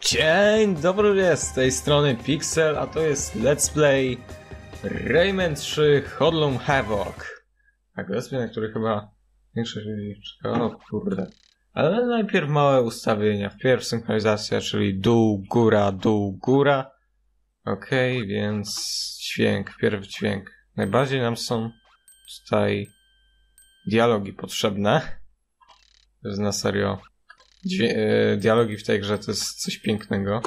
Dzień dobry jest z tej strony Pixel, a to jest Let's Play Rayman 3 Hodlum Havoc. Tak, Let's Play, na który chyba większość ludzi czeka. O kurde. Ale najpierw małe ustawienia. Wpierw synchronizacja, czyli dół, góra, dół, góra. Okej, okay, więc dźwięk, wpierw dźwięk. Najbardziej nam są tutaj dialogi potrzebne. To jest na serio dialogi w tej grze to jest coś pięknego.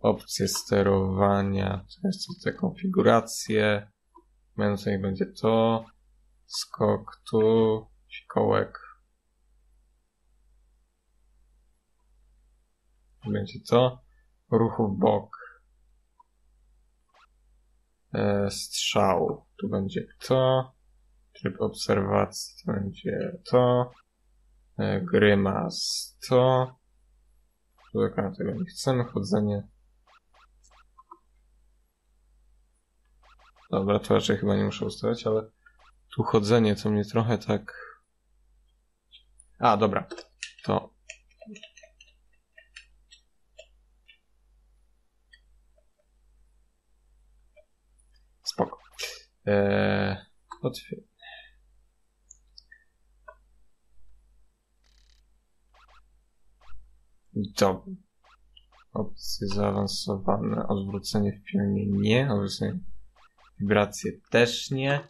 Opcje sterowania, to jest te konfiguracje. Menu będzie to. Skok tu, kołek. Będzie to. Ruchu w bok. E, strzał. Tu będzie to. Tryb obserwacji to będzie to. E, Grymas to... Człowieka tego nie chcemy, chodzenie. Dobra, to raczej chyba nie muszę ustawiać, ale tu chodzenie to mnie trochę tak... A, dobra. To... Spoko. Eee, otwier Dobra. Opcje zaawansowane. Odwrócenie w pionie nie. Odwrócenie wibracje też nie.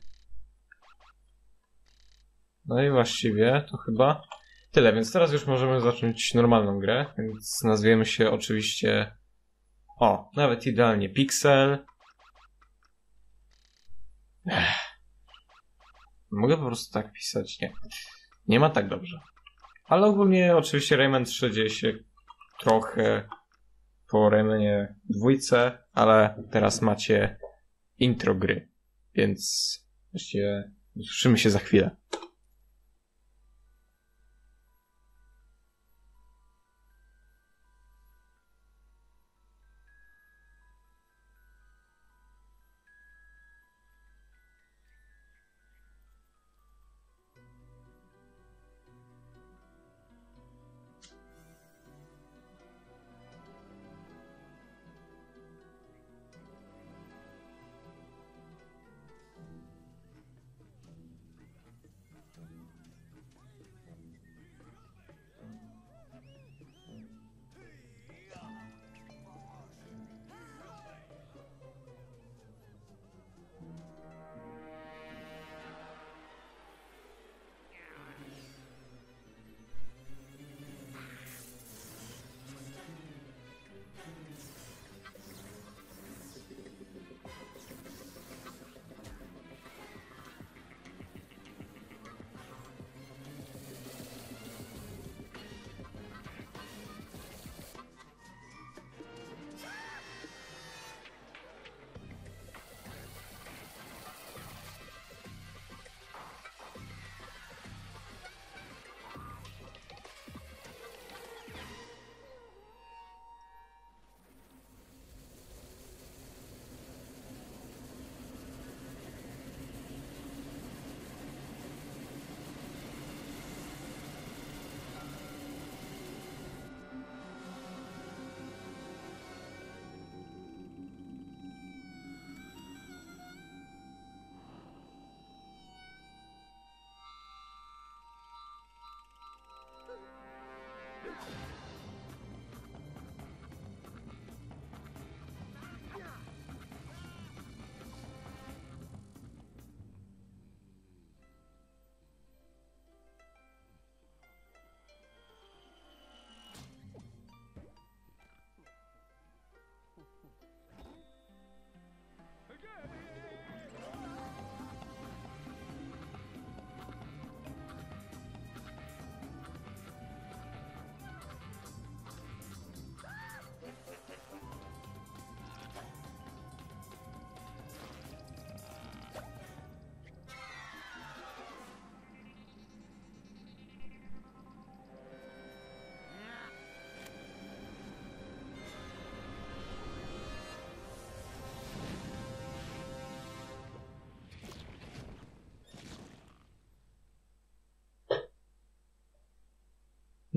No i właściwie to chyba tyle, więc teraz już możemy zacząć normalną grę, więc nazwiemy się oczywiście o, nawet idealnie Pixel. Ech. Mogę po prostu tak pisać? Nie. Nie ma tak dobrze. Ale ogólnie oczywiście Rayman 3 dzieje się trochę po Raymanie dwójce, ale teraz macie intro gry, więc właściwie słyszymy się za chwilę.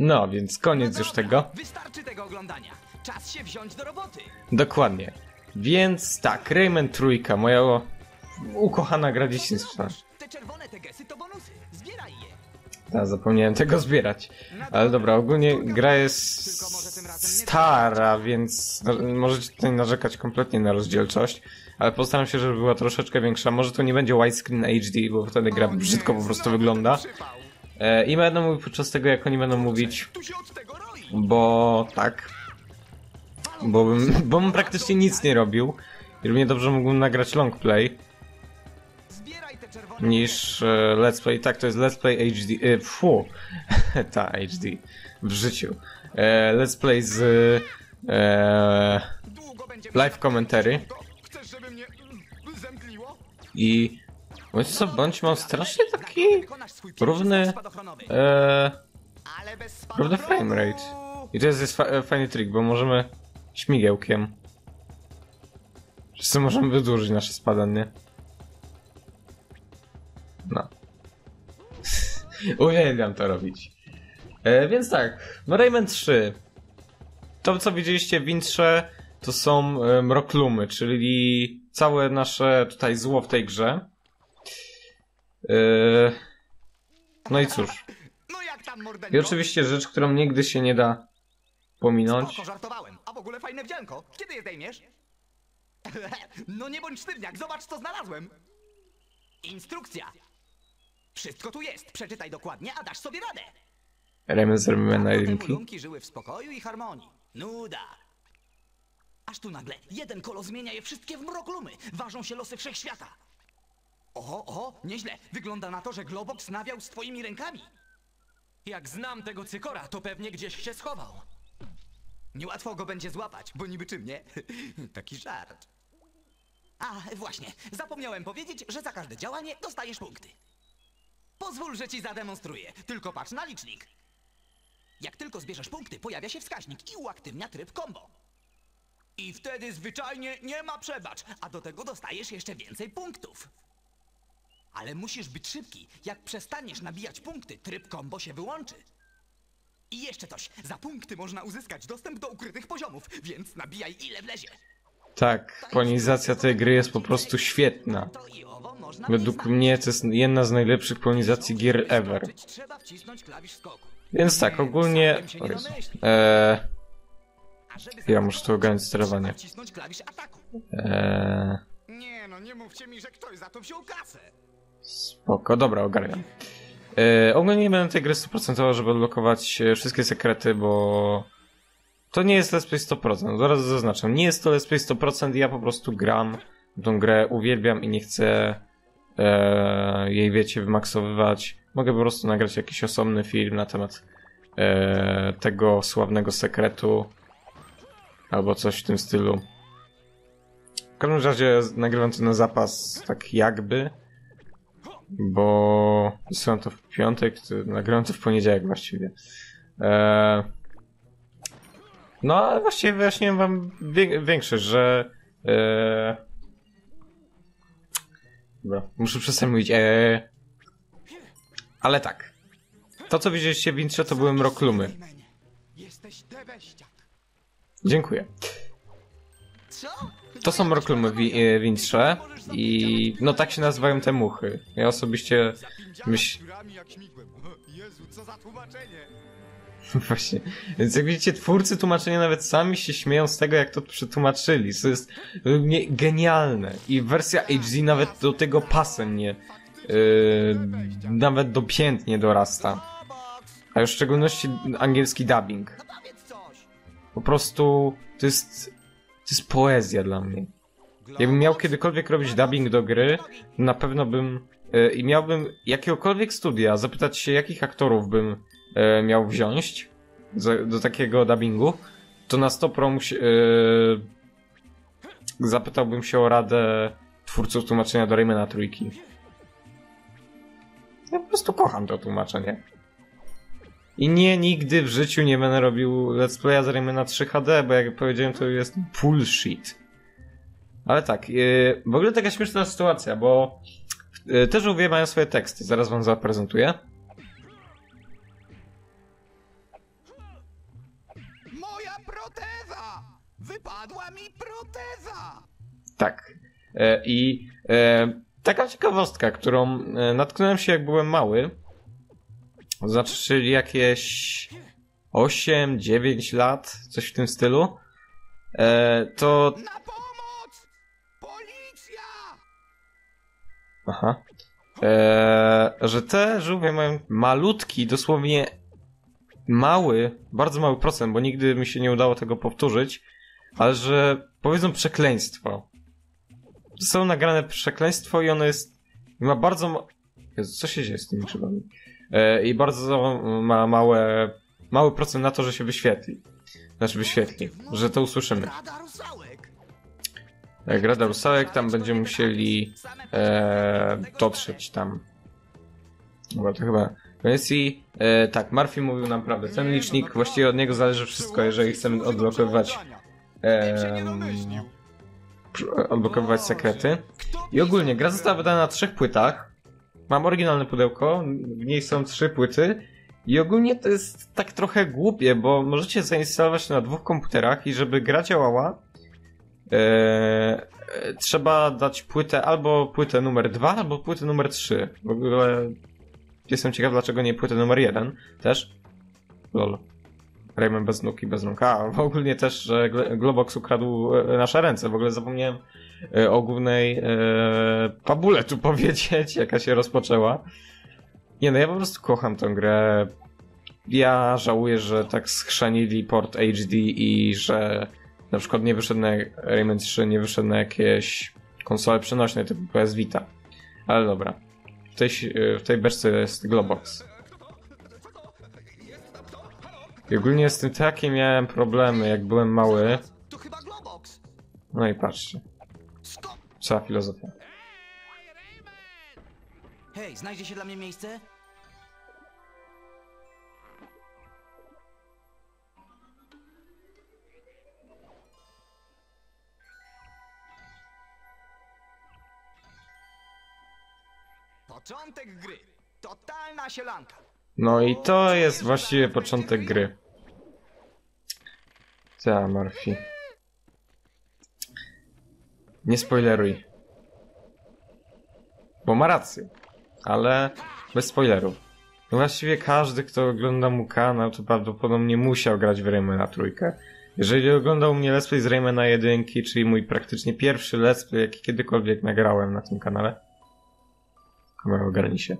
No, więc koniec już tego. Wystarczy tego oglądania. Czas się wziąć do roboty. Dokładnie. Więc tak, Rayman trójka, moja ukochana gra dzieciństwa. Te czerwone tegesy to bonusy. Zbieraj je. Ja zapomniałem tego zbierać. Ale dobra, ogólnie gra jest stara, więc no, możecie tutaj narzekać kompletnie na rozdzielczość, ale postaram się, żeby była troszeczkę większa. Może to nie będzie widescreen HD, bo wtedy gra brzydko po prostu wygląda. E, I będę mówił podczas tego, jak oni będą mówić, bo tak, bo bym, bo bym praktycznie nic nie robił. I równie dobrze mógłbym nagrać long play niż e, let's play. Tak, to jest let's play HD. E, fu, ta HD w życiu. E, let's play z e, live commentary mm, i wiesz co, bądź mam strasznie taki równy e, równy spadochronu. frame rate. I to jest, jest fa e, fajny trik, bo możemy śmigiełkiem. Wszyscy możemy wydłużyć nasze spadanie. No. Uwielbiam to robić. E, więc tak, no Rayman 3. To co widzieliście w intrze to są e, mroklumy, czyli całe nasze tutaj zło w tej grze. E, no i cóż. No jak tam mordenko? I oczywiście rzecz, którą nigdy się nie da pominąć. Spoko, żartowałem. A w ogóle fajne wdzianko. Kiedy je zdejmiesz? no nie bądź sztywniak, zobacz co znalazłem. Instrukcja. Wszystko tu jest. Przeczytaj dokładnie, a dasz sobie radę. Rayman zrobimy na jedynki. żyły w spokoju i harmonii. Nuda. Aż tu nagle jeden kolo zmienia je wszystkie w mroklumy. Ważą się losy wszechświata. Oho, oho, nieźle. Wygląda na to, że Globox nawiał z twoimi rękami. Jak znam tego cykora, to pewnie gdzieś się schował. Niełatwo go będzie złapać, bo niby czym, nie? Taki żart. A, właśnie, zapomniałem powiedzieć, że za każde działanie dostajesz punkty. Pozwól, że ci zademonstruję. Tylko patrz na licznik. Jak tylko zbierzesz punkty, pojawia się wskaźnik i uaktywnia tryb combo. I wtedy zwyczajnie nie ma przebacz, a do tego dostajesz jeszcze więcej punktów. Ale musisz być szybki. Jak przestaniesz nabijać punkty, tryb combo się wyłączy. I jeszcze coś. Za punkty można uzyskać dostęp do ukrytych poziomów, więc nabijaj ile wlezie. Tak, polinizacja tej gry jest po prostu świetna. To i owo można Według mnie to jest jedna z najlepszych polinizacji gier ever. Skoczyć, Trzeba wcisnąć klawisz skoku. Więc tak, ogólnie... Eee, ja muszę tu ogarnąć sterowanie. Trzeba wcisnąć klawisz ataku. eee, Nie no, nie mówcie mi, że ktoś za to wziął kasę. Spoko, dobra, ogarniam. Eee, ogólnie nie będę tej gry 100% żeby odblokować e, wszystkie sekrety, bo... To nie jest Let's Play 100%, zaraz zaznaczam. Nie jest to Let's Play 100%, ja po prostu gram tą grę, uwielbiam i nie chcę e, jej, wiecie, wymaksowywać. Mogę po prostu nagrać jakiś osobny film na temat e, tego sławnego sekretu albo coś w tym stylu. W każdym razie nagrywam to na zapas, tak jakby, bo wysyłam to w piątek, to nagrywam to w poniedziałek właściwie. E, no, ale właściwie wyjaśniłem wam większość, że. E... Dobra, muszę przestać mówić. E... Ale tak. To, co widzieliście w intrze, to były mroklumy. Raymanie, Jesteś debeściak. Dziękuję. To są mroklumy w, w intrze i no tak się nazywają te muchy. Ja osobiście myśl... jak śmigłem. Jezu, co za tłumaczenie. Właśnie. Więc jak widzicie, twórcy tłumaczenia nawet sami się śmieją z tego, jak to przetłumaczyli. To jest mnie genialne. I wersja HD nawet do tego pasem nie... Yy, nawet do pięt nie dorasta. A już w szczególności angielski dubbing. No. Po prostu to jest... To jest poezja dla mnie. Jakbym miał kiedykolwiek robić dubbing do gry, na pewno bym e, i miałbym jakiegokolwiek studia zapytać się, jakich aktorów bym e, miał wziąć do takiego dubbingu, to na 100 pro e, zapytałbym się o radę twórców tłumaczenia do Raymana Trójki. Ja po prostu kocham to tłumaczenie. I nie, nigdy w życiu nie będę robił let's playa z Raymana 3 HD, bo jak powiedziałem, to jest bullshit. Ale tak, yy, w ogóle taka śmieszna sytuacja, bo yy, te żółwie mają swoje teksty, zaraz wam zaprezentuję. moja proteza! Wypadła mi proteza! Tak. E, I e, taka ciekawostka, którą e, natknąłem się jak byłem mały, znaczy czyli jakieś 8-9 lat, coś w tym stylu, to... Aha. E, że te żółwie mają malutki, dosłownie mały, bardzo mały procent, bo nigdy mi się nie udało tego powtórzyć, ale że powiedzą przekleństwo. Są nagrane przekleństwo i ono jest. ma bardzo. Ma... Jezu, co się dzieje z tymi grzybami? E, I bardzo ma małe. mały procent na to, że się wyświetli. Znaczy wyświetli, że to usłyszymy. Jak Rada Rusałek, tam będziemy musieli e, dotrzeć tam. Dobra, to chyba koniec i e, tak, Murphy mówił nam prawdę. Ten licznik, właściwie od niego zależy wszystko, jeżeli chcemy odblokowywać przy- odblokowywać sekrety. I ogólnie, gra została wydana na trzech płytach. Mam oryginalne pudełko, w niej są trzy płyty. I ogólnie to jest tak trochę głupie, bo możecie zainstalować na dwóch komputerach i żeby gra działała, e, e, trzeba dać płytę albo płytę numer 2, albo płytę numer 3. W ogóle jestem ciekaw, dlaczego nie płytę numer 1 też. Lol. Rayman bez nóg i bez rąk. A, w ogóle też, że Gl- Globox ukradł e, nasze ręce. W ogóle zapomniałem o głównej e, fabule tu powiedzieć, jaka się rozpoczęła. Nie no, ja po prostu kocham tę grę. Ja żałuję, że tak schrzanili port HD i że na przykład nie wyszedł na Rayman 3, nie wyszedł na jakieś konsole przenośne typu PS Vita. Ale dobra. W tej, w tej beczce jest Globox. I ogólnie z tym takie miałem problemy, jak byłem mały. No i patrzcie, cała filozofia. Hej, znajdzie się dla mnie miejsce? Początek gry. Totalna sielanka. No i to jest właściwie początek gry. Ta, Murphy. Nie spoileruj. Bo ma rację. Ale bez spoilerów. No właściwie każdy, kto ogląda mu kanał, to prawdopodobnie musiał grać w Raymana trójkę. Jeżeli oglądał mnie Let's Play z Raymana jedynki, czyli mój praktycznie pierwszy Let's Play, jaki kiedykolwiek nagrałem na tym kanale. Kamera ogarnij się.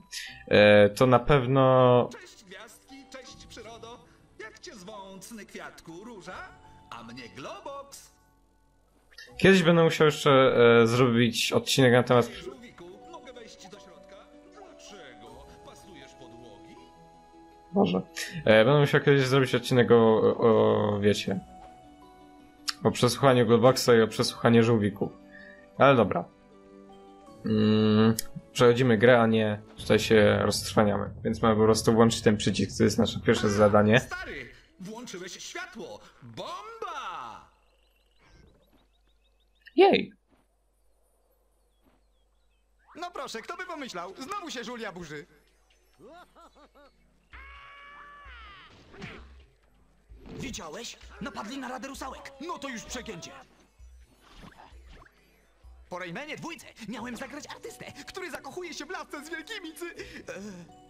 E, to na pewno Cześć gwiazdki, cześć przyrodo. Jak cię zwą, cny kwiatku, róża? A mnie Globox. Kiedyś będę musiał jeszcze e, zrobić odcinek na temat. Boże. E, będę musiał kiedyś zrobić odcinek o, o wiecie. O przesłuchaniu Globoxa i o przesłuchaniu żółwików. Ale dobra. Mm, przechodzimy grę, a nie tutaj się roztrwaniamy. Więc mamy po prostu włączyć ten przycisk, to jest nasze pierwsze zadanie. Stary, włączyłeś światło. Bomba! Jej! No proszę, kto by pomyślał? Znowu się Julia burzy. Widziałeś? Napadli na Radę Rusałek. No to już przegięcie. Po Raymanie dwójce miałem zagrać artystę, który zakochuje się w lasce z wielkimi cy... Eee.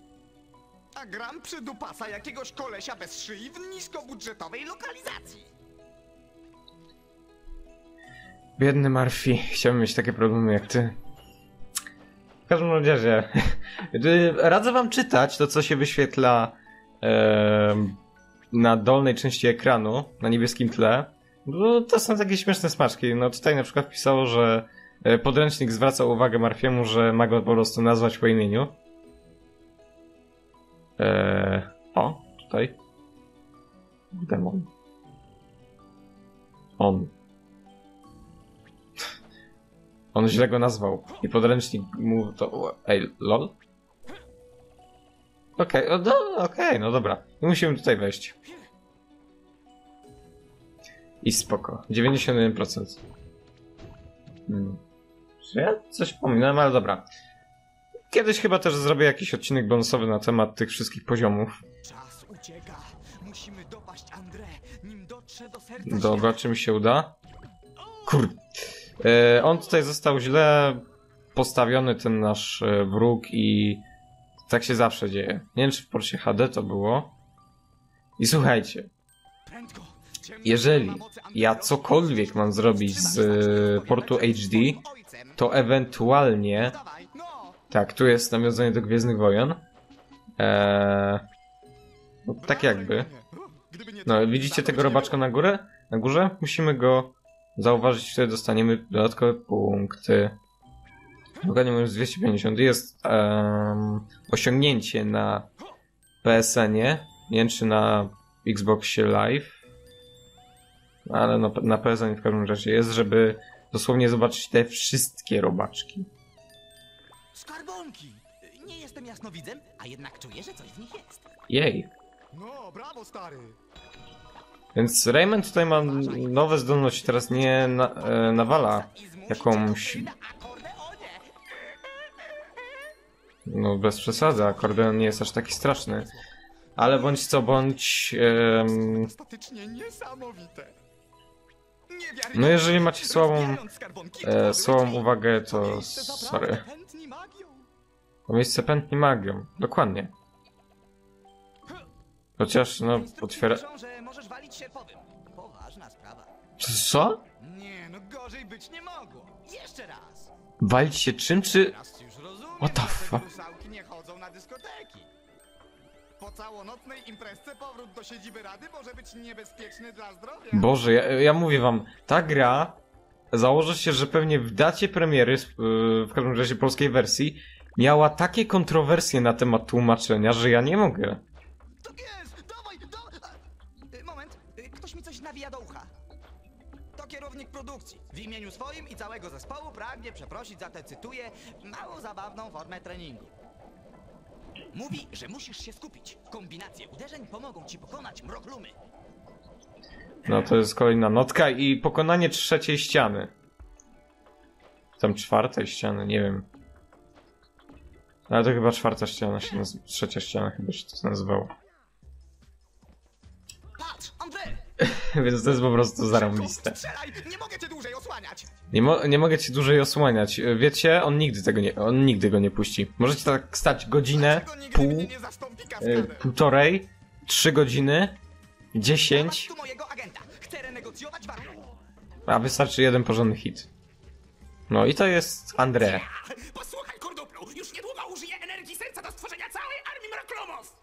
A gram przy dupasa jakiegoś kolesia bez szyi w niskobudżetowej lokalizacji. Biedny Murphy. Chciałbym mieć takie problemy jak ty. W każdym razie, radzę wam czytać to, co się wyświetla em, na dolnej części ekranu, na niebieskim tle. Bo to są takie śmieszne smaczki. No tutaj na przykład pisało, że e, podręcznik zwraca uwagę Marfiemu, że ma go po prostu nazwać po imieniu. Eee, o, tutaj. Demon. On. On źle go nazwał. I podręcznik mu to. Ej, lol? Okej, okay, no, okej, no dobra. I musimy tutaj wejść. I spoko. 91%. Hmm. Ja coś pominąłem, ale dobra. Kiedyś chyba też zrobię jakiś odcinek bonusowy na temat tych wszystkich poziomów. Czas ucieka. Musimy dopaść André, nim dotrze do serca Dobra, czy mi się uda? Kur... E, on tutaj został źle postawiony, ten nasz e, wróg i tak się zawsze dzieje. Nie wiem, czy w porcie HD to było. I słuchajcie, jeżeli ja cokolwiek mam zrobić z e, portu HD. To ewentualnie... No! Tak, tu jest nawiązanie do Gwiezdnych Wojen. Eee, no, tak jakby. No, widzicie tego robaczka na górę? Na górze? Musimy go zauważyć, wtedy dostaniemy dodatkowe punkty. Dokładnie mówiąc 250. Jest em, osiągnięcie na PSN-ie. Nie wiem, czy na Xboxie Live. Ale no, na PSN w każdym razie jest, żeby dosłownie zobaczyć te wszystkie robaczki. Skarbonki! Nie jestem jasnowidzem, a jednak czuję, że coś w nich jest. Jej. No, brawo, stary! Więc Rayman tutaj ma nowe zdolności, teraz nie na, e, nawala jakąś No, bez przesady, akordeon nie jest aż taki straszny. Ale bądź co bądź. em, Ostatecznie niesamowite. No, jeżeli macie słabą, e, słabą uwagę, To sorry. To miejsce pętni magią. Dokładnie. Chociaż, no, otwiera. Co? Nie, no gorzej być nie mogło. Jeszcze raz. Walić się czym, czy. What the fuck? Po całonocnej imprezce powrót do siedziby rady może być niebezpieczny dla zdrowia. Boże, ja, ja mówię wam, ta gra. Założę się, że pewnie w dacie premiery, w- w każdym razie polskiej wersji, miała takie kontrowersje na temat tłumaczenia, że ja nie mogę. Tak jest! Dawaj, da... a, y, Moment, y, ktoś mi coś nawija do ucha. To kierownik produkcji. W imieniu swoim i całego zespołu pragnie przeprosić za tę, cytuję, mało zabawną formę treningu. Mówi, że musisz się skupić. Kombinacje uderzeń pomogą ci pokonać mrok lumy. No to jest kolejna notka i pokonanie trzeciej ściany. Tam czwartej ściany, nie wiem. Ale to chyba czwarta ściana się nazywa. Trzecia ściana chyba się to nazywało. Więc to jest po prostu zarąbiste. Nie mogę cię dłużej osłaniać! Nie, mo nie mogę ci dłużej osłaniać. Wiecie, on nigdy tego nie, on nigdy go nie puści. Możecie tak stać godzinę, pół, e, półtorej, trzy godziny, dziesięć, a wystarczy jeden porządny hit. No i to jest André. Posłuchaj, korduplu, już niedługo użyję energii serca do stworzenia całej armii mroklumów!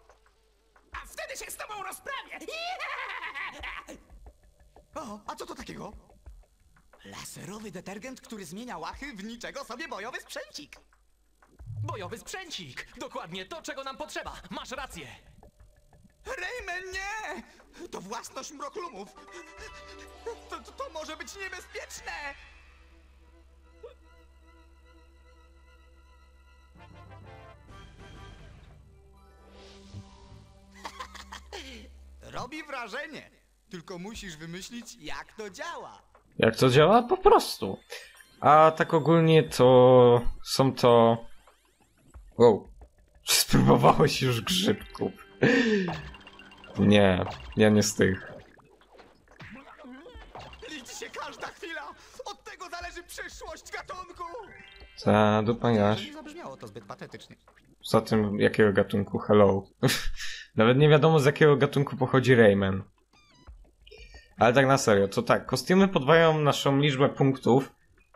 A wtedy się z tobą rozprawię! O, a co to takiego? Laserowy detergent, który zmienia łachy w niczego sobie bojowy sprzęcik. Bojowy sprzęcik! Dokładnie to, czego nam potrzeba! Masz rację! Rayman, nie! To własność mroklumów. To, to, to może być niebezpieczne! Robi wrażenie. Tylko musisz wymyślić, jak to działa. Jak to działa? Po prostu. A tak ogólnie to są to. Wow. Czy spróbowałeś już grzybków? Nie, ja nie z tych. Liczy się każda chwila! Od tego zależy przyszłość gatunku! Ta dupa jaś. Nie zabrzmiało to zbyt patetycznie. Poza tym, jakiego gatunku? Hello. Nawet nie wiadomo, z jakiego gatunku pochodzi Rayman. Ale tak na serio, to tak, kostiumy podwajają naszą liczbę punktów,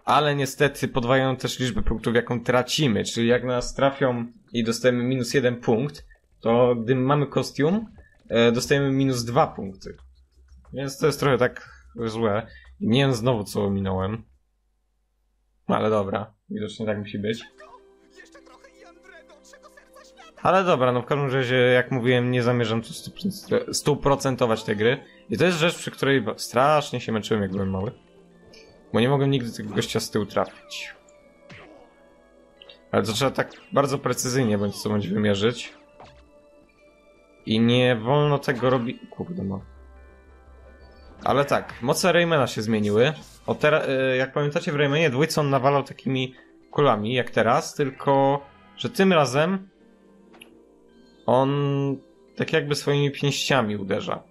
ale niestety podwajają też liczbę punktów, jaką tracimy. Czyli jak nas trafią i dostajemy minus jeden punkt, to gdy mamy kostium, e, dostajemy minus dwa punkty. Więc to jest trochę tak złe. Nie wiem znowu, co ominąłem. Ale dobra, widocznie tak musi być. Ale dobra, no w każdym razie, jak mówiłem, nie zamierzam tu stuproc- stuprocentować tej gry. I to jest rzecz, przy której strasznie się męczyłem, jak byłem mały. Bo nie mogłem nigdy tego gościa z tyłu trafić. Ale to trzeba tak bardzo precyzyjnie bądź co bądź wymierzyć. I nie wolno tego robić... Kurde no. Ale tak, moce Raymana się zmieniły. O teraz, jak pamiętacie w Raymanie dwójce on nawalał takimi kulami, jak teraz, tylko że tym razem on tak jakby swoimi pięściami uderza.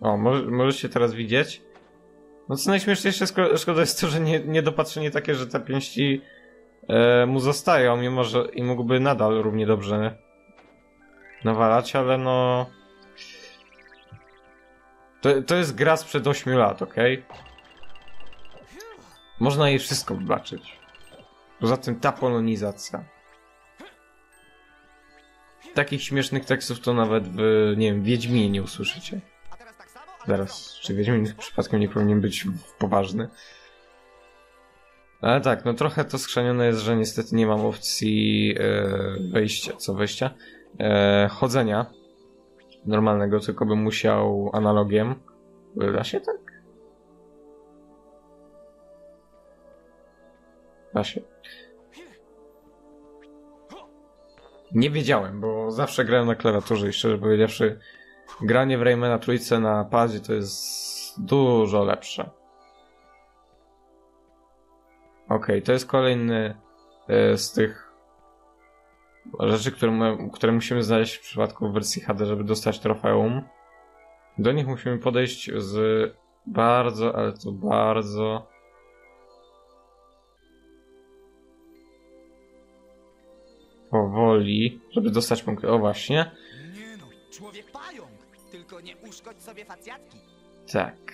O, może, możecie teraz widzieć? No co najśmieszniejsze szko- szkoda jest to, że nie, niedopatrzenie takie, że te pięści e, mu zostają, mimo że i mógłby nadal równie dobrze nawalać, ale no... To, to jest gra sprzed 8 lat, okej? Można jej wszystko wybaczyć. Poza tym ta polonizacja. Takich śmiesznych tekstów to nawet w, nie wiem, Wiedźminie nie usłyszycie. Zaraz, czy Wiedźmin przypadkiem nie powinien być poważny? Ale tak, no trochę to skrzanione jest, że niestety nie mam opcji e, wejścia, co wejścia? E, chodzenia normalnego, tylko bym musiał analogiem. Da się tak? Da się. Nie wiedziałem, bo zawsze grałem na klawiaturze i szczerze powiedziawszy, granie w Raymana trójce na padzie to jest dużo lepsze. Okej, to jest kolejny e, z tych rzeczy, które, mu- które musimy znaleźć w przypadku wersji HD, żeby dostać trofeum. Do nich musimy podejść z bardzo, ale to bardzo powoli, żeby dostać punkty. O właśnie. Nie no, człowiek pająk. Tylko nie uszkodź sobie facjatki. Tak.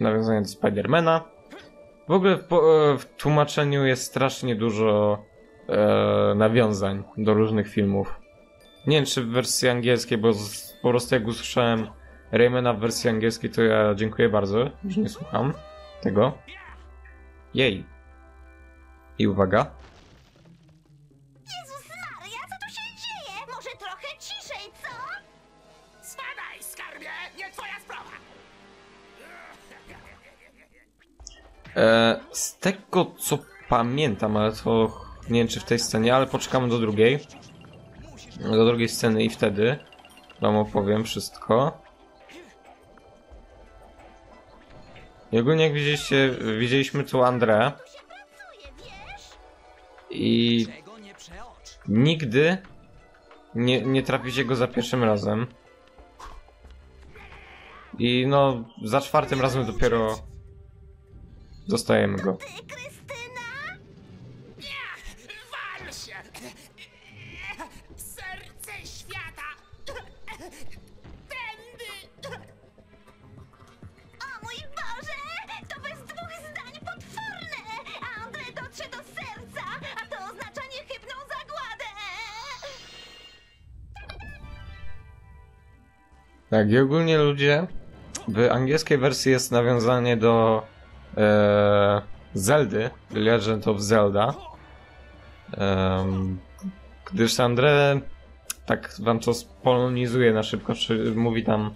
Nawiązanie do Spidermana. W ogóle w, e, w tłumaczeniu jest strasznie dużo e, nawiązań do różnych filmów. Nie wiem, czy w wersji angielskiej, bo z, po prostu jak usłyszałem Raymana w wersji angielskiej, to ja dziękuję bardzo, już nie słucham tego. Jej. I uwaga. Z tego co pamiętam, ale to nie wiem czy w tej scenie, ale poczekamy do drugiej. Do drugiej sceny i wtedy wam opowiem wszystko. I ogólnie jak widzieliście, widzieliśmy tu Andrę i nigdy nie, nie traficie go za pierwszym razem. I no, za czwartym razem dopiero dostajemy go. Ty, Krystyna? Wal się! Serce świata! Tędy! O mój Boże! To bez dwóch zdań potworne! A André dotrze do serca, a to oznacza niechybną zagładę! Tak, i ogólnie ludzie, w angielskiej wersji jest nawiązanie do e, Zeldy, Legend of Zelda. Em, gdyż André, tak wam to spolonizuje na szybko, czy mówi tam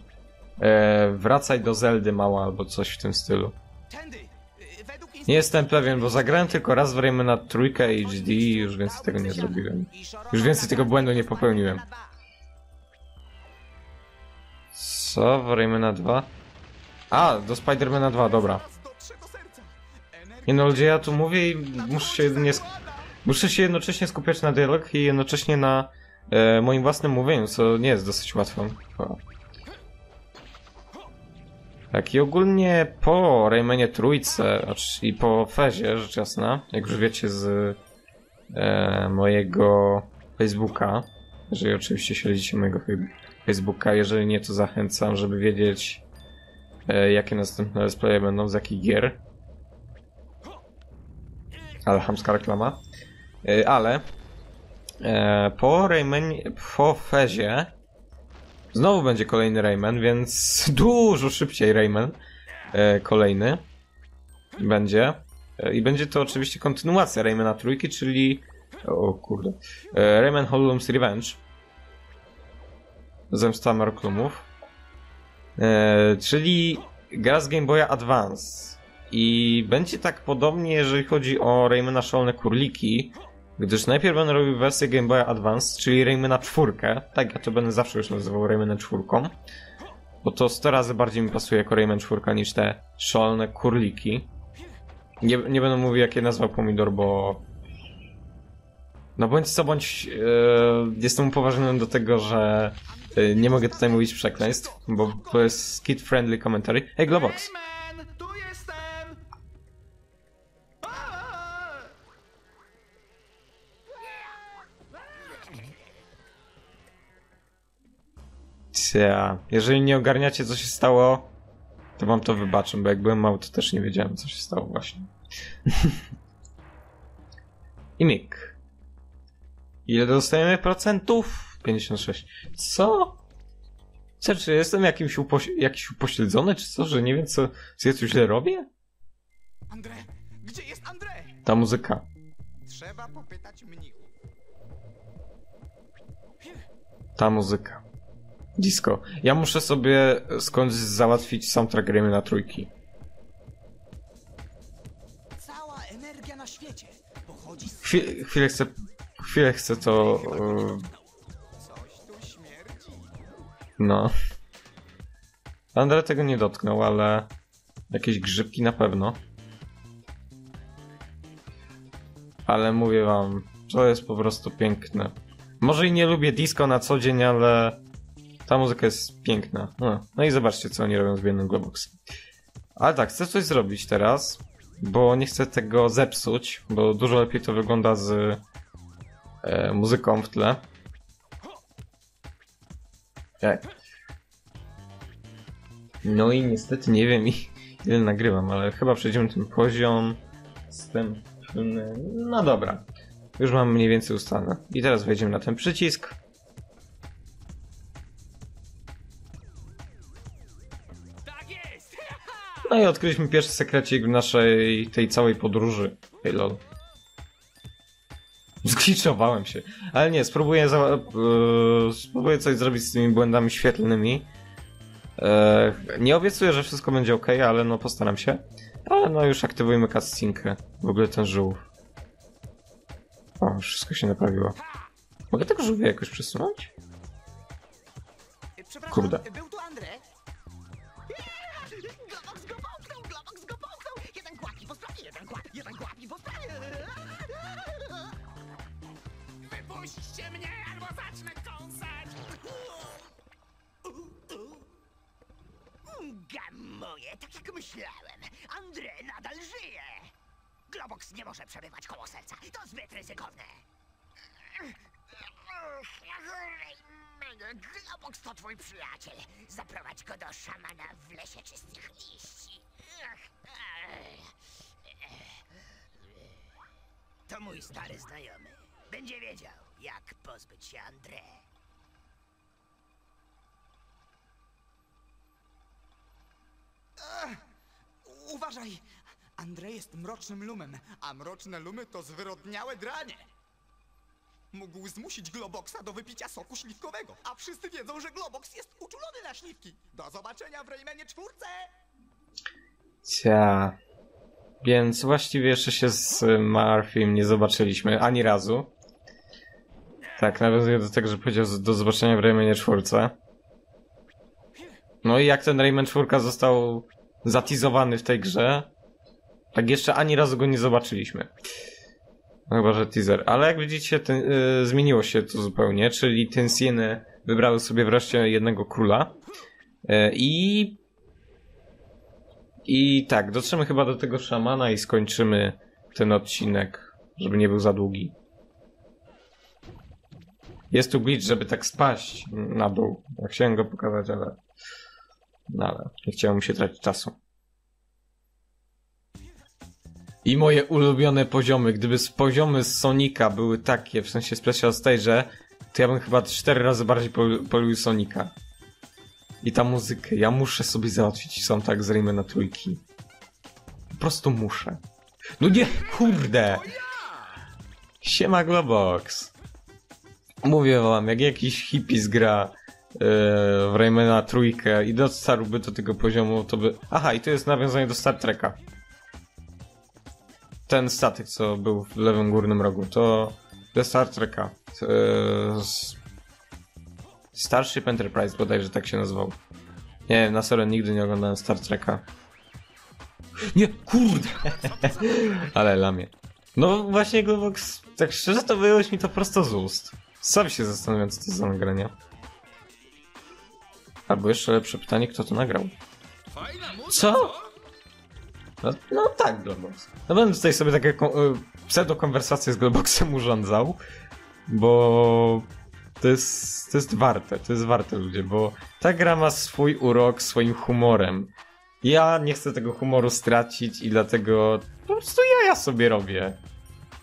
e, wracaj do Zeldy mała albo coś w tym stylu. Według Nie jestem pewien, bo zagrałem tylko raz w Raymana trójkę HD i już więcej tego nie zrobiłem. Już więcej tego błędu nie popełniłem. Co? W Raymana 2? A, do Spidermana 2, dobra. Nie no, ludzie, ja tu mówię i muszę się jedynie... Muszę się jednocześnie skupiać na dialog i jednocześnie na e, moim własnym mówieniu, co nie jest dosyć łatwe. Tak, i ogólnie po Raymanie trójce, i po Fezie, rzecz jasna, jak już wiecie z e, mojego Facebooka, jeżeli oczywiście śledzicie mojego Facebooka, jeżeli nie, to zachęcam, żeby wiedzieć, e, jakie następne let's będą, z jakich gier. Ale chamska reklama. Ale po Rayman, po Fezie znowu będzie kolejny Rayman, więc dużo szybciej Rayman e, kolejny będzie. E, I będzie to oczywiście kontynuacja Raymana trójki, czyli o kurde. E, Rayman Hollow's Revenge. Zemsta Marklumów. Czyli gra z Game Boya Advance. I będzie tak podobnie, jeżeli chodzi o Raymana Szalone Kurliki, gdyż najpierw będę robił wersję Game Boya Advance, czyli Raymana 4. Tak, ja to będę zawsze już nazywał Raymana 4. Bo to 100 razy bardziej mi pasuje jako Rayman 4 niż te szalone kurliki. Nie, nie będę mówił jakie nazwał pomidor, bo... No bądź co bądź, e, jestem upoważniony do tego, że Y, Nie mogę tutaj mówić przekleństw, bo to jest kid-friendly commentary. Hey, Globox! Jeżeli nie ogarniacie co się stało, to wam to wybaczę, bo jak byłem mały, to też nie wiedziałem co się stało właśnie. I mik. Ile dostajemy procentów? 56. Co? Co, czy jestem jakimś upoś jakiś upośledzony, czy co, że nie wiem co, co ja tu źle robię? André! Gdzie jest André? Ta muzyka. Trzeba popytać mnichów. Ta muzyka. Disco. Ja muszę sobie skądś załatwić soundtrack gry na trójki. Cała energia na świecie pochodzi z... Chwil, chwilę chcę, chwilę chcę to, śmierdzi. no. Andrzej tego nie dotknął, ale jakieś grzybki na pewno. Ale mówię wam, to jest po prostu piękne. Może i nie lubię disco na co dzień, ale ta muzyka jest piękna. No, no i zobaczcie, co oni robią z biednym Globox. Ale tak, chcę coś zrobić teraz, bo nie chcę tego zepsuć, bo dużo lepiej to wygląda z e, muzyką w tle. Tak. No i niestety nie wiem ile nagrywam, ale chyba przejdziemy ten poziom wstępny. No dobra. Już mam mniej więcej ustalone. I teraz wejdziemy na ten przycisk. No i odkryliśmy pierwszy sekrecik w naszej tej całej podróży. Hej lol. Zgliczowałem się. Ale nie, spróbuję, za, e, spróbuję coś zrobić z tymi błędami świetlnymi. E, nie obiecuję, że wszystko będzie ok, ale no postaram się. Ale no już aktywujmy cutscenkę. W ogóle ten żółw. O, wszystko się naprawiło. Mogę tego żółwia jakoś przesunąć? Kurde. Tak jak myślałem. André nadal żyje. Globox nie może przebywać koło serca. To zbyt ryzykowne. Globox to twój przyjaciel. Zaprowadź go do szamana w lesie czystych liści. To mój stary znajomy. Będzie wiedział, jak pozbyć się André. Uważaj! André jest mrocznym lumem, a mroczne lumy to zwyrodniałe dranie. Mógł zmusić Globoxa do wypicia soku śliwkowego, a wszyscy wiedzą, że Globox jest uczulony na śliwki. Do zobaczenia w Raymanie czwórce! Cia. Więc właściwie jeszcze się z Marfim nie zobaczyliśmy ani razu. Tak, nawiązuję do tego, że powiedział do zobaczenia w Raymanie 4. No i jak ten Rayman 4 został zatizowany w tej grze, tak jeszcze ani razu go nie zobaczyliśmy. No chyba, że teaser. Ale jak widzicie, ten, y, zmieniło się to zupełnie, czyli Tensieny wybrały sobie wreszcie jednego króla. Y, I i tak, dotrzemy chyba do tego szamana i skończymy ten odcinek, żeby nie był za długi. Jest tu glitch, żeby tak spaść na dół. Ja chciałem go pokazać, ale... No ale nie chciałem mu się tracić czasu. I moje ulubione poziomy. Gdyby z poziomy z Sonika były takie, w sensie Special Stage, to ja bym chyba cztery razy bardziej polu- polubił Sonika. I ta muzykę. Ja muszę sobie załatwić soundtrack z Raymana trójki. Po prostu muszę. No nie, kurde! Siema Globox. Mówię wam, jak jakiś hippie gra yy, w Raymana trójkę i dotarłby do tego poziomu, to by... Aha, i to jest nawiązanie do Star Treka. Ten statek, co był w lewym górnym rogu, to do Star Treka. Z Starship Enterprise bodajże tak się nazywał. Nie, na serio nigdy nie oglądałem Star Treka. Nie, kurde! Ale lamie. No właśnie, Globox, tak szczerze to wyjąłeś mi to prosto z ust. Sam się zastanawiam, co to za nagrania. Albo jeszcze lepsze pytanie, kto to nagrał? Co? No, no tak, Globox. No będę tutaj sobie takie y, pseudo-konwersacje z Globoxem urządzał, bo to jest, to jest warte, to jest warte ludzie, bo ta gra ma swój urok swoim humorem. Ja nie chcę tego humoru stracić i dlatego po prostu ja ja sobie robię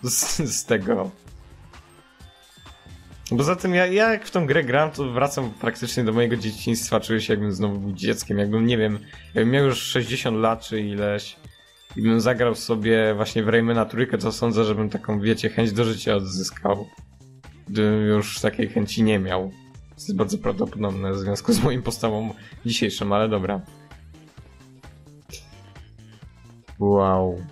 z, z tego. Poza tym ja, ja jak w tą grę gram, to wracam praktycznie do mojego dzieciństwa, czuję się jakbym znowu był dzieckiem, jakbym, nie wiem, jakbym miał już 60 lat czy ileś i bym zagrał sobie właśnie w Raymana trójkę, to sądzę, żebym taką, wiecie, chęć do życia odzyskał. Gdybym już takiej chęci nie miał. To jest bardzo prawdopodobne w związku z moim postawą dzisiejszym, ale dobra. Wow.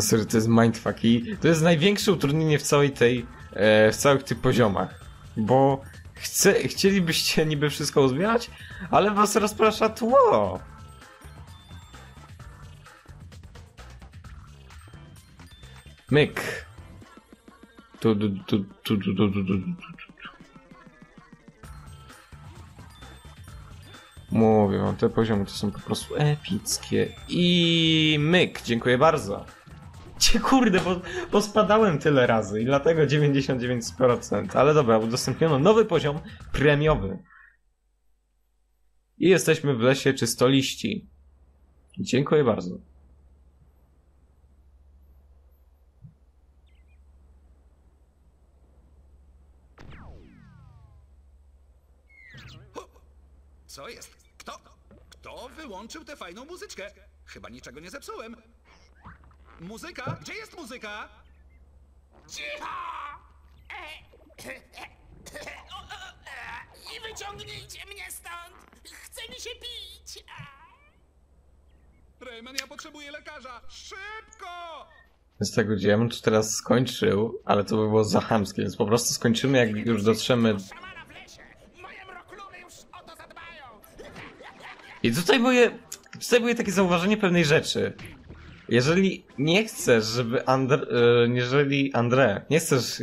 Serio, to jest mindfuck i to jest największe utrudnienie w całej tej, w całych tych poziomach. Bo chce, chcielibyście niby wszystko uzbierać, ale was rozprasza tło. Myk. Tu, tu, tu, tu, tu, tu, tu, tu, tu. Mówię te poziomy to są po prostu epickie. I myk, dziękuję bardzo. Cie kurde, bo, bo spadałem tyle razy i dlatego 99%. Ale dobra, udostępniono nowy poziom premiowy. I jesteśmy w lesie czystoliści. Dziękuję bardzo. Co jest? Kto? Kto wyłączył tę fajną muzyczkę? Chyba niczego nie zepsułem. Muzyka? Gdzie jest muzyka? Cicho! E, o, o, e, I wyciągnijcie mnie stąd! Chce mi się pić! Rayman, ja potrzebuję lekarza! Szybko! Z tego gdzie ja bym tu teraz skończył, ale to by było za chamskie, więc po prostu skończymy jak już dotrzemy. I tutaj moje, tutaj takie zauważenie pewnej rzeczy. Jeżeli nie chcesz, żeby Andre, e, jeżeli André, nie chcesz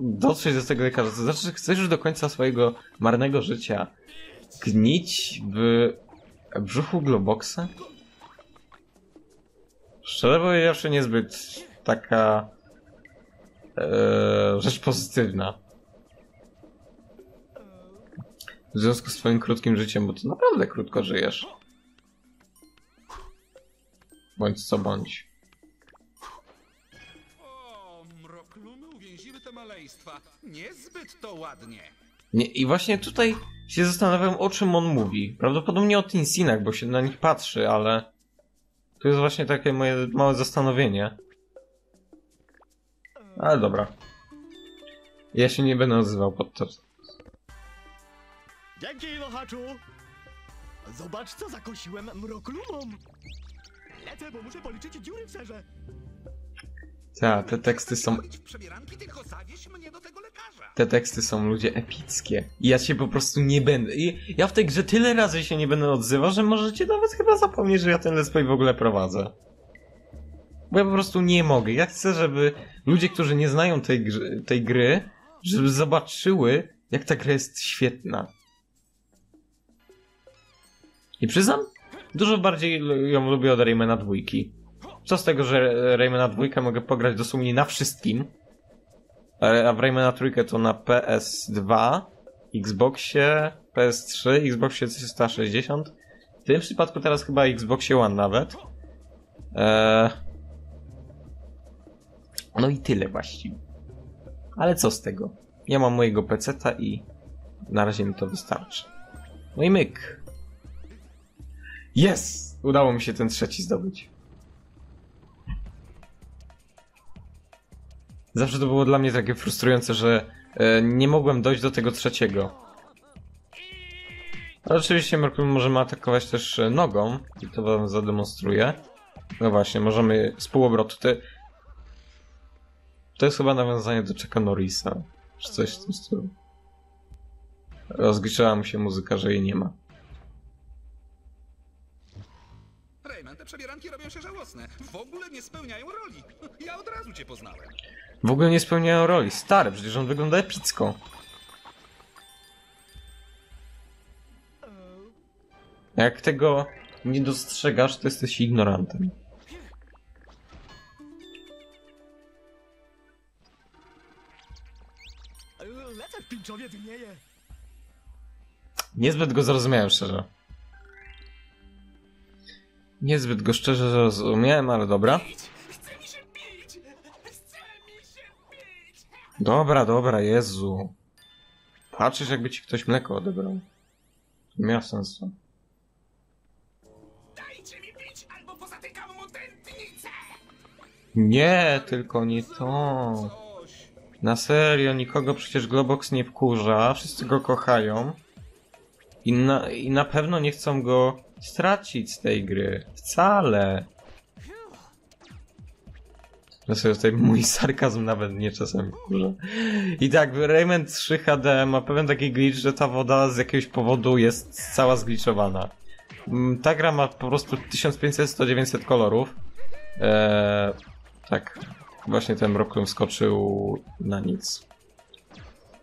dotrzeć do tego lekarza, to znaczy, że chcesz już do końca swojego marnego życia gnić w brzuchu Globoxa? Szczerze powiedziawszy, niezbyt taka e, rzecz pozytywna. W związku z twoim krótkim życiem, bo ty naprawdę krótko żyjesz. Bądź co bądź. O, mroklumy uwięziły te maleństwa. Niezbyt to ładnie. Nie, I właśnie tutaj się zastanawiam, o czym on mówi. Prawdopodobnie o Tinsinach, bo się na nich patrzy, ale... To jest właśnie takie moje małe zastanowienie. Ale dobra. Ja się nie będę nazywał podczas... Dzięki, Nohaczu! Zobacz, co zakosiłem mroklumom! Lecę, bo muszę policzyć dziury w serze. Ta, te teksty są te teksty są ludzie epickie. I ja się po prostu nie będę. I ja w tej grze tyle razy się nie będę odzywał, że możecie nawet chyba zapomnieć, że ja ten let's play w ogóle prowadzę. Bo ja po prostu nie mogę. Ja chcę, żeby ludzie, którzy nie znają tej, gry, tej gry, żeby zobaczyły, jak ta gra jest świetna. I przyznam, dużo bardziej ją lubię od Raymana dwójki. Co z tego, że Raymana dwójkę mogę pograć dosłownie na wszystkim, A w Raymana trójkę to na PS2, Xboxie, PS3, Xboxie 360. W tym przypadku teraz chyba Xboxie One nawet. Eee... No i tyle właściwie. Ale co z tego? Ja mam mojego peceta i na razie mi to wystarczy. No i myk. Jest! Udało mi się ten trzeci zdobyć. Zawsze to było dla mnie takie frustrujące, że e, nie mogłem dojść do tego trzeciego. Ale oczywiście Merkury możemy atakować też e, nogą i to wam zademonstruję. No właśnie, możemy z półobrotu. Te... To jest chyba nawiązanie do Chucka Norrisa, czy coś w tym stylu. Rozgliczała mu się muzyka, że jej nie ma. Przebieranki robią się żałosne. W ogóle nie spełniają roli. Ja od razu cię poznałem. W ogóle nie spełniają roli. Stary, przecież on wygląda epicko. Jak tego nie dostrzegasz, to jesteś ignorantem. Lecę w pinczowie dnieje. Niezbyt go zrozumiałem szczerze. Niezbyt go szczerze zrozumiałem, ale dobra. Dobra, dobra, Jezu. Patrzysz, jakby ci ktoś mleko odebrał. To miała sensu. Nie, tylko nie to. Na serio, nikogo przecież Globox nie wkurza, wszyscy go kochają. I na, I na pewno nie chcą go stracić z tej gry. Wcale. Serio, tutaj mój sarkazm nawet nie czasem wkurza. I tak, Rayman 3 HD ma pewien taki glitch, że ta woda z jakiegoś powodu jest cała zgliczowana. Mm, Ta gra ma po prostu 1500-1900 kolorów. Eee, tak, właśnie ten Mroklum skoczył na nic.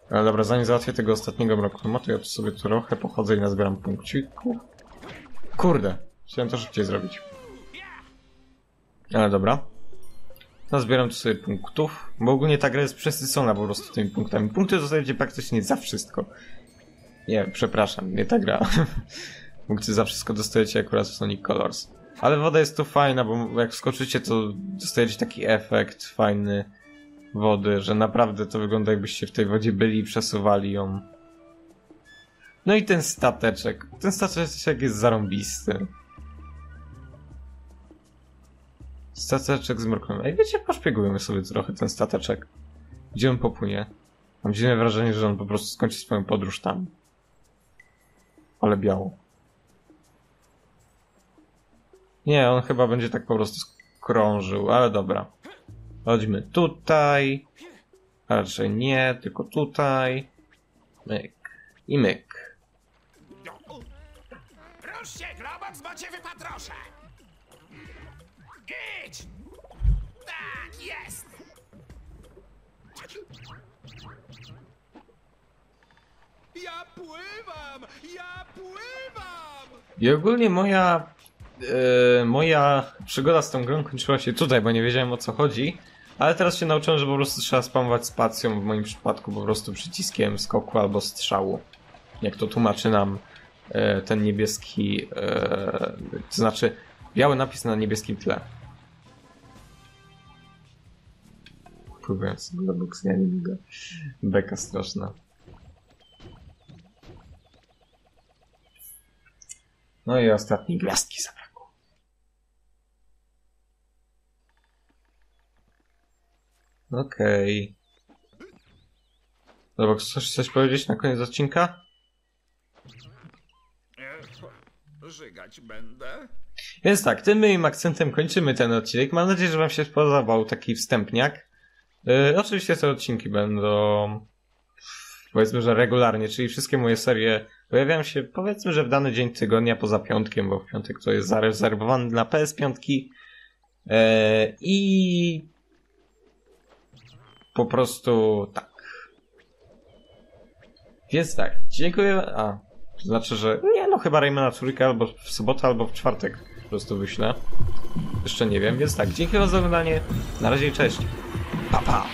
Ale dobra, zanim załatwię tego ostatniego Mrokluma, to ja tu sobie trochę pochodzę i nazbieram punkcików. Kurde, chciałem to szybciej zrobić. Ale dobra. Nazbieram tu sobie punktów, bo ogólnie ta gra jest przesycona po prostu tymi punktami. Punkty dostajecie praktycznie za wszystko. Nie, przepraszam, nie ta gra. Punkty za wszystko dostajecie akurat w Sonic Colors. Ale woda jest tu fajna, bo jak wskoczycie, to dostajecie taki efekt fajny wody, że naprawdę to wygląda jakbyście w tej wodzie byli i przesuwali ją. No i ten stateczek. Ten stateczek jest zarąbisty. Stateczek z mrokłem. Ej, wiecie, poszpiegujemy sobie trochę ten stateczek. Gdzie on popłynie? Mam dziwne wrażenie, że on po prostu skończy swoją podróż tam. Ale biało. Nie, on chyba będzie tak po prostu krążył, ale dobra. Chodźmy tutaj. Raczej nie, tylko tutaj. Myk. I myk. Rusz się, Globox, bo cię wypatroszę! Idź! Tak, jest! Ja pływam! Ja pływam! I ogólnie moja e, moja przygoda z tą grą kończyła się tutaj, bo nie wiedziałem o co chodzi. Ale teraz się nauczyłem, że po prostu trzeba spamować spacją, w moim przypadku po prostu przyciskiem skoku albo strzału. Jak to tłumaczy nam ten niebieski, e, to znaczy biały napis na niebieskim tle. Próbując Globox, ja nie widzę. Beka straszna. No i ostatniej gwiazdki zabrakło. Okej. Dobra, chcesz coś powiedzieć na koniec odcinka? Żygać będę. Więc tak, tym moim akcentem kończymy ten odcinek. Mam nadzieję, że Wam się spodobał taki wstępniak. Yy, oczywiście te odcinki będą powiedzmy, że regularnie, czyli wszystkie moje serie pojawiają się powiedzmy, że w dany dzień tygodnia poza piątkiem, bo w piątek to jest zarezerwowany dla PS5 yy, i po prostu tak. Więc tak, dziękuję. A, znaczy, że nie no, chyba Raymana trójkę albo w sobotę, albo w czwartek po prostu wyślę. Jeszcze nie wiem, więc tak, dziękuję za oglądanie. Na razie cześć. Pa, pa.